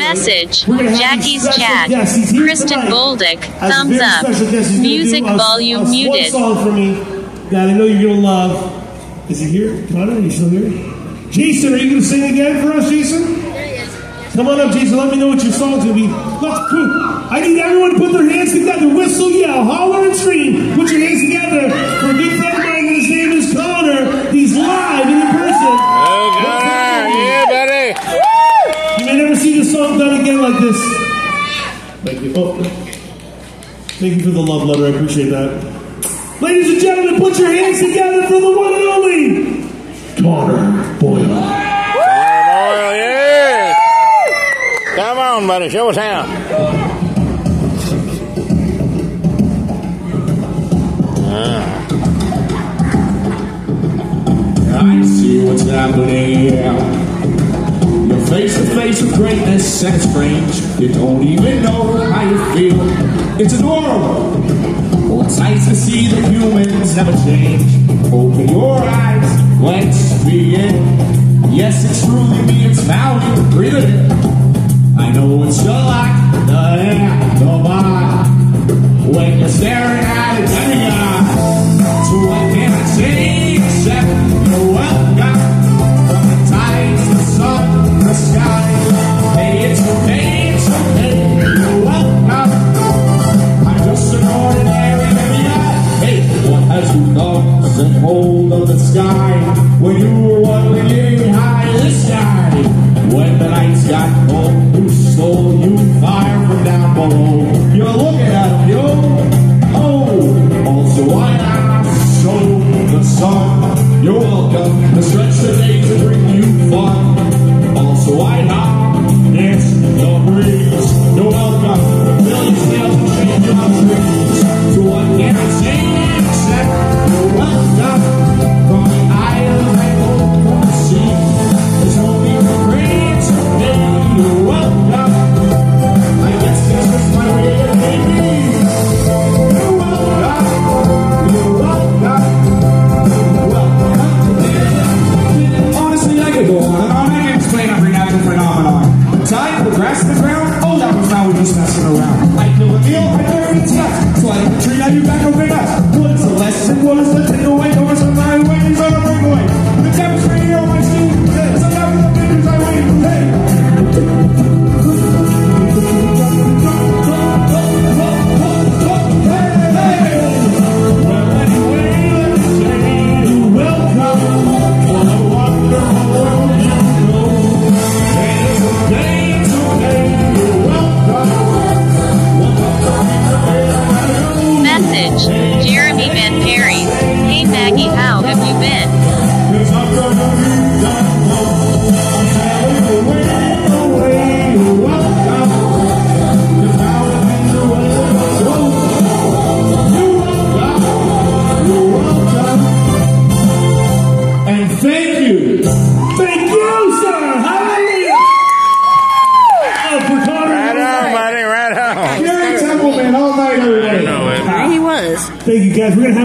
Message. We're gonna have Jackie's chat. guests. Kristen tonight Boldick. Thumbs up. special guest. He's Music do a- volume a- One muted. song for me that I know you're gonna love. Is he here? Connor, are you still here? Jason, are you gonna sing again for us, Jason? Come on up, Jason. Let me know what your song's gonna be. Let's go. I need everyone to put their hands together, whistle, yell, holler, and scream. Put your hands together for a good friend of mine. and His name is Connor. He's live and in person. Oh, Connor. Yeah, buddy. You may never see this song done again like this. Thank you. Oh, thank you for the love letter. I appreciate that. Ladies and gentlemen, put your hands together for the one and only Connor Boyle. Boyle, yeah. Come on, buddy. Show us how. Ah. I see what's happening. Face to face with greatness and it's strange. You don't even know how you feel. It's adorable. Well, it's nice to see that humans never change. Open your eyes, let's begin. Yes, it's truly me, it's Maui. Breathe it in. I know it's your has you hold of the sky when you were wondering getting high the ground. Oh, that was now we're just messing around. I kill a meal, I bury its nuts. Slide the tree, I do back over nuts. What is the lesson? What is the takeaway? Thank you, guys. We're gonna have.